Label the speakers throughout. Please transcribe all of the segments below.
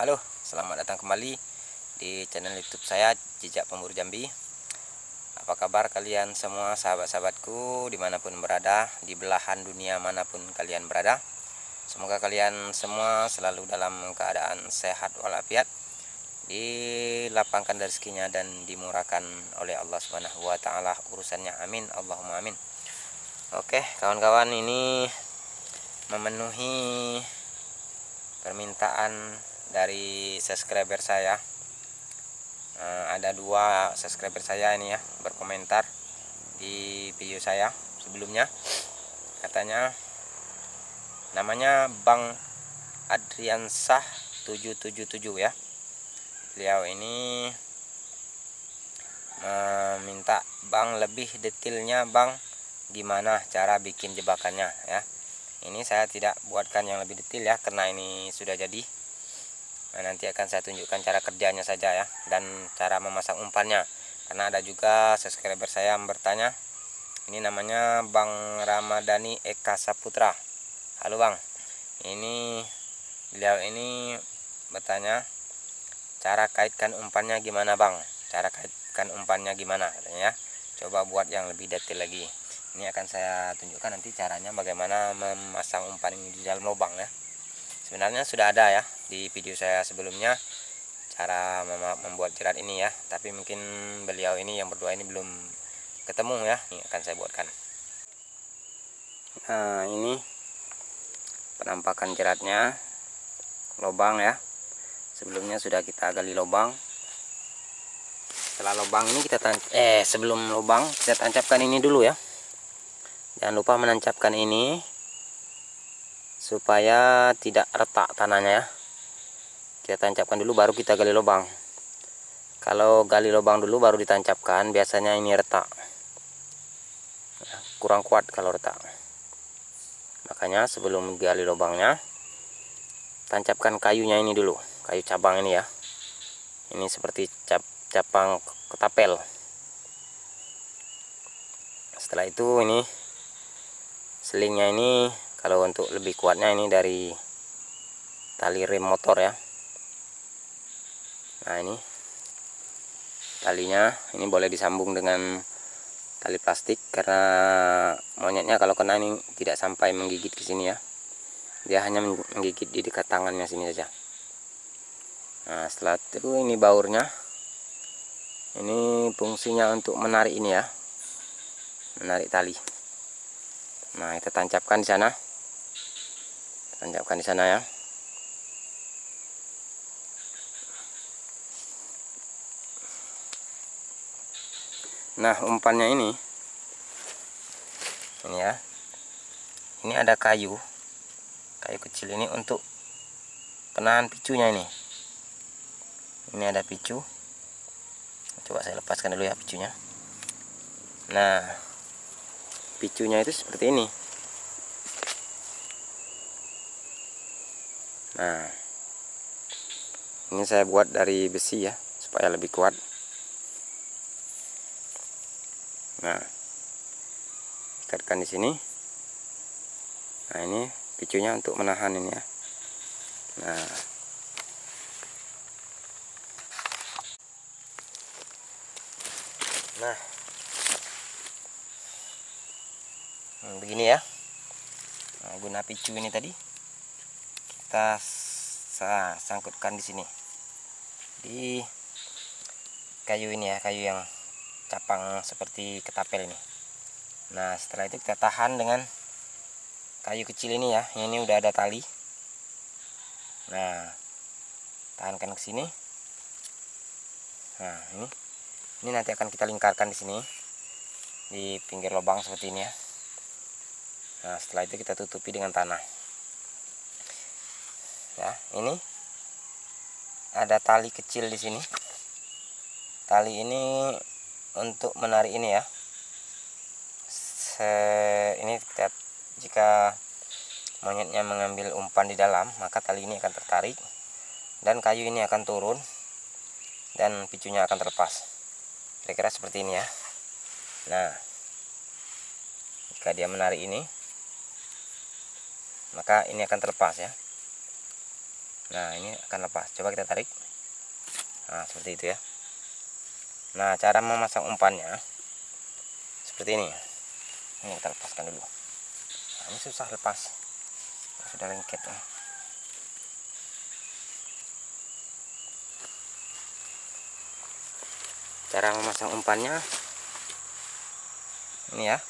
Speaker 1: Halo, selamat datang kembali di channel YouTube saya Jejak Pemburu Jambi. Apa kabar kalian semua sahabat-sahabatku di mana pun berada di belahan dunia mana pun kalian berada. Semoga kalian semua selalu dalam keadaan sehat walafiat, dilapangkan rezekinya dan dimurahkan oleh Allah Subhanahu wa taala urusannya. Amin. Allahumma amin. Oke, kawan-kawan ini memenuhi permintaan dari subscriber saya. Uh, ada dua subscriber saya ini ya berkomentar di video saya sebelumnya. Katanya namanya Bang Adriansah 777 ya. Beliau ini meminta Bang lebih detailnya Bang gimana cara bikin jebakannya ya. Ini saya tidak buatkan yang lebih detail ya karena ini sudah jadi nah, nanti akan saya tunjukkan cara kerjanya saja ya dan cara memasang umpannya. Karena ada juga subscriber saya yang bertanya ini namanya Bang Ramadhani Eka Saputra. Halo Bang. Ini beliau ini bertanya cara kaitkan umpannya gimana Bang? Cara kaitkan umpannya gimana katanya ya. Coba buat yang lebih detail lagi. Ini akan saya tunjukkan nanti caranya bagaimana memasang umpan ini di dalam lubang ya sebenarnya sudah ada ya di video saya sebelumnya cara membuat jerat ini ya. Tapi mungkin beliau ini yang berdua ini belum ketemu ya ini akan saya buatkan. Nah ini penampakan jeratnya lubang ya. Sebelumnya sudah kita gali lubang. Setelah lubang ini kita eh sebelum lubang kita tancapkan ini dulu ya. Jangan lupa menancapkan ini supaya tidak retak tanahnya ya. Kita tancapkan dulu baru kita gali lubang. Kalau gali lubang dulu baru ditancapkan biasanya ini retak. Kurang kuat kalau retak. Makanya sebelum gali lubangnya tancapkan kayunya ini dulu. Kayu cabang ini ya. Ini seperti cap cabang ketapel. Setelah itu ini selingnya ini kalau untuk lebih kuatnya ini dari tali rem motor ya. Nah ini. Talinya ini boleh disambung dengan tali plastik karena monyetnya kalau kena ini tidak sampai menggigit ke sini ya. Dia hanya menggigit di dekat tangannya sini saja. Nah setelah itu ini baurnya. Ini fungsinya untuk menarik ini ya. Menarik tali. Nah kita tancapkan di sana tancapkan di sana ya. Nah umpannya ini. Ini ya. Ini ada kayu. Kayu kecil ini untuk kenahan picunya ini. Ini ada picu. Coba saya lepaskan dulu ya picunya. Nah picunya itu seperti ini nah ini saya buat dari besi ya supaya lebih kuat. Nah ikatkan di sini. Nah ini picunya untuk menahan ini ya. Nah. Nah. Begini ya. Nah, guna picu ini tadi kita sangkutkan di sini. Di kayu ini ya kayu yang capang seperti ketapel ini. Nah setelah itu kita tahan dengan kayu kecil ini ya ini udah ada tali. Nah tahankan ke sini. Nah ini ini nanti akan kita lingkarkan di sini di pinggir lubang seperti ini ya. Nah setelah itu kita tutupi dengan tanah ya ini ada tali kecil di sini. Tali ini untuk menarik ini ya. Se ini jika monyetnya mengambil umpan di dalam maka tali ini akan tertarik dan kayu ini akan turun dan picunya akan terlepas. Kira-kira seperti ini ya. Nah jika dia menarik ini maka ini akan terlepas ya nah ini akan lepas. Coba kita tarik. Nah seperti itu ya. Nah cara memasang umpannya seperti ini. Ini kita lepaskan dulu. Nah, ini susah lepas. Sudah lengket nih. cara memasang umpannya ini ya.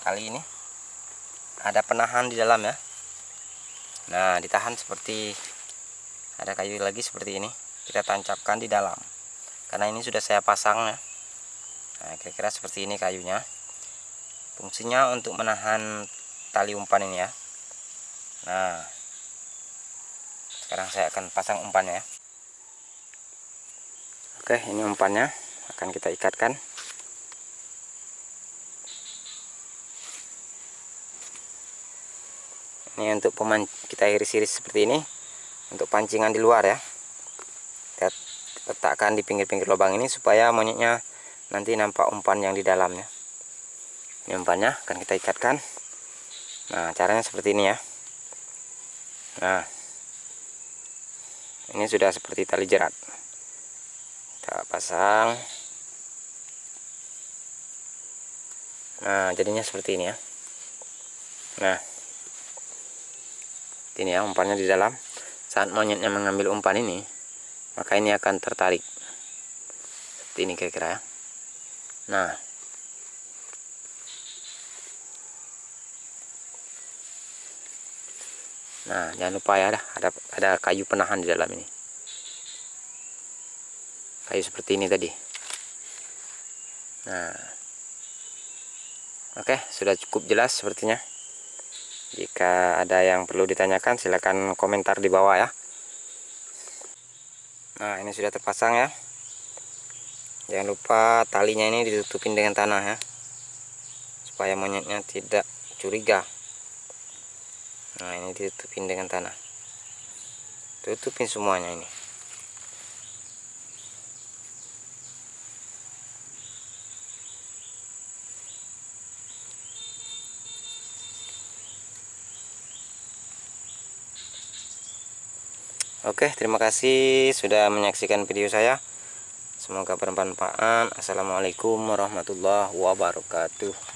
Speaker 1: Kali ini ada penahan di dalam ya. Nah ditahan seperti ada kayu lagi seperti ini kita tancapkan di dalam. Karena ini sudah saya pasang ya. Nah kira-kira seperti ini kayunya. Fungsinya untuk menahan tali umpan ini ya. Nah sekarang saya akan pasang umpannya ya. Oke ini umpannya akan kita ikatkan. Ini untuk peman kita iris-iris seperti ini untuk pancingan di luar ya. Kita letakkan di pinggir-pinggir lubang ini supaya monyetnya nanti nampak umpan yang di dalamnya. Ini umpannya akan kita ikatkan. Nah caranya seperti ini ya. Nah ini sudah seperti tali jerat. Kita pasang. Nah jadinya seperti ini ya. Nah ini ya umpannya di dalam saat monyetnya mengambil umpan ini maka ini akan tertarik. Seperti ini kira-kira ya. Nah. Nah jangan lupa ya ada ada kayu penahan di dalam ini. Kayu seperti ini tadi. Nah. Oke sudah cukup jelas sepertinya jika ada yang perlu ditanyakan silahkan komentar di bawah ya. Nah ini sudah terpasang ya. Jangan lupa talinya ini ditutupin dengan tanah ya supaya monyetnya tidak curiga. Nah ini ditutupin dengan tanah. Tutupin semuanya ini Oke, terima kasih sudah menyaksikan video saya. Semoga bermanfaat. Assalamualaikum warahmatullahi wabarakatuh.